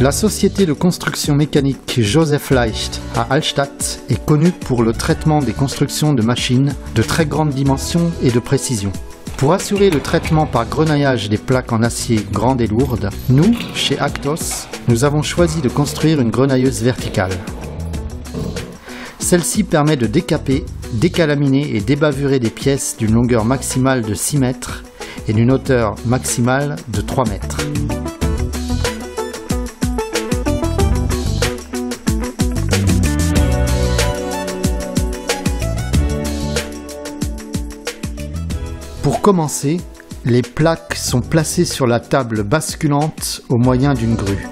La société de construction mécanique Joseph Leicht à Hallstatt est connue pour le traitement des constructions de machines de très grande dimension et de précision. Pour assurer le traitement par grenaillage des plaques en acier grandes et lourdes, nous, chez Actos, nous avons choisi de construire une grenailleuse verticale. Celle-ci permet de décaper, décalaminer et débavurer des pièces d'une longueur maximale de 6 mètres et d'une hauteur maximale de 3 mètres. Pour commencer, les plaques sont placées sur la table basculante au moyen d'une grue.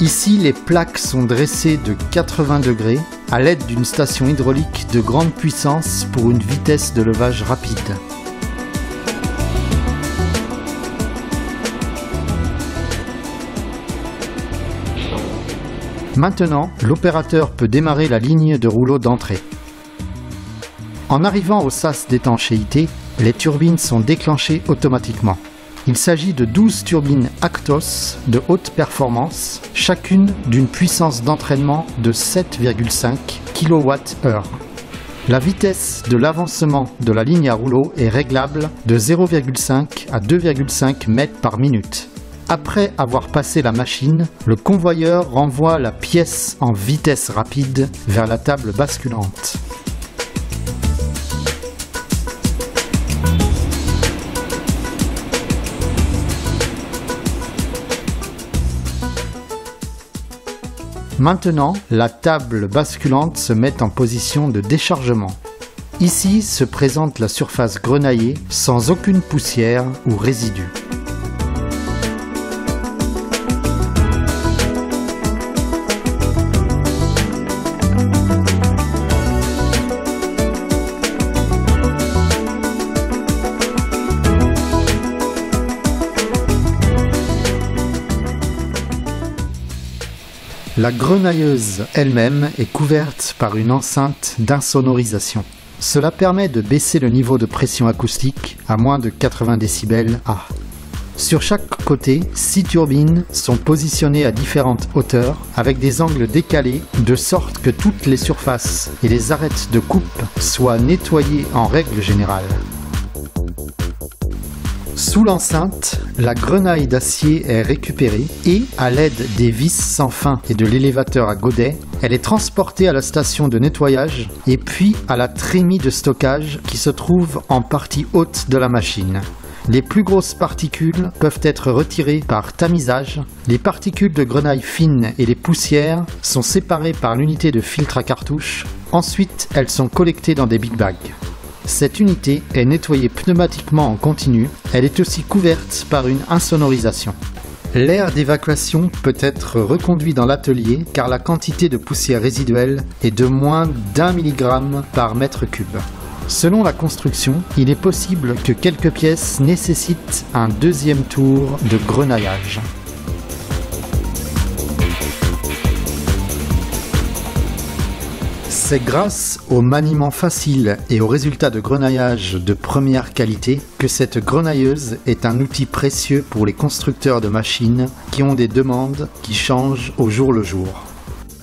Ici, les plaques sont dressées de 80 degrés à l'aide d'une station hydraulique de grande puissance pour une vitesse de levage rapide. Maintenant, l'opérateur peut démarrer la ligne de rouleau d'entrée. En arrivant au sas d'étanchéité, les turbines sont déclenchées automatiquement. Il s'agit de 12 turbines Actos de haute performance, chacune d'une puissance d'entraînement de 7,5 kWh. La vitesse de l'avancement de la ligne à rouleau est réglable de 0,5 à 2,5 mètres par minute. Après avoir passé la machine, le convoyeur renvoie la pièce en vitesse rapide vers la table basculante. Maintenant, la table basculante se met en position de déchargement. Ici se présente la surface grenaillée sans aucune poussière ou résidus. La grenailleuse elle-même est couverte par une enceinte d'insonorisation. Cela permet de baisser le niveau de pression acoustique à moins de 80 décibels A. Sur chaque côté, six turbines sont positionnées à différentes hauteurs avec des angles décalés de sorte que toutes les surfaces et les arêtes de coupe soient nettoyées en règle générale. Sous l'enceinte, la grenaille d'acier est récupérée et, à l'aide des vis sans fin et de l'élévateur à godet, elle est transportée à la station de nettoyage et puis à la trémie de stockage qui se trouve en partie haute de la machine. Les plus grosses particules peuvent être retirées par tamisage. Les particules de grenaille fine et les poussières sont séparées par l'unité de filtre à cartouche. Ensuite, elles sont collectées dans des big bags. Cette unité est nettoyée pneumatiquement en continu. Elle est aussi couverte par une insonorisation. L'air d'évacuation peut être reconduit dans l'atelier car la quantité de poussière résiduelle est de moins d'un milligramme par mètre cube. Selon la construction, il est possible que quelques pièces nécessitent un deuxième tour de grenaillage. C'est grâce au maniement facile et aux résultats de grenaillage de première qualité que cette grenailleuse est un outil précieux pour les constructeurs de machines qui ont des demandes qui changent au jour le jour.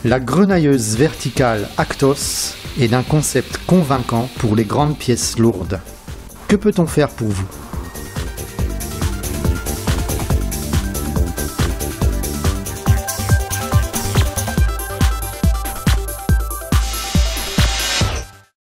La grenailleuse verticale Actos est d'un concept convaincant pour les grandes pièces lourdes. Que peut-on faire pour vous?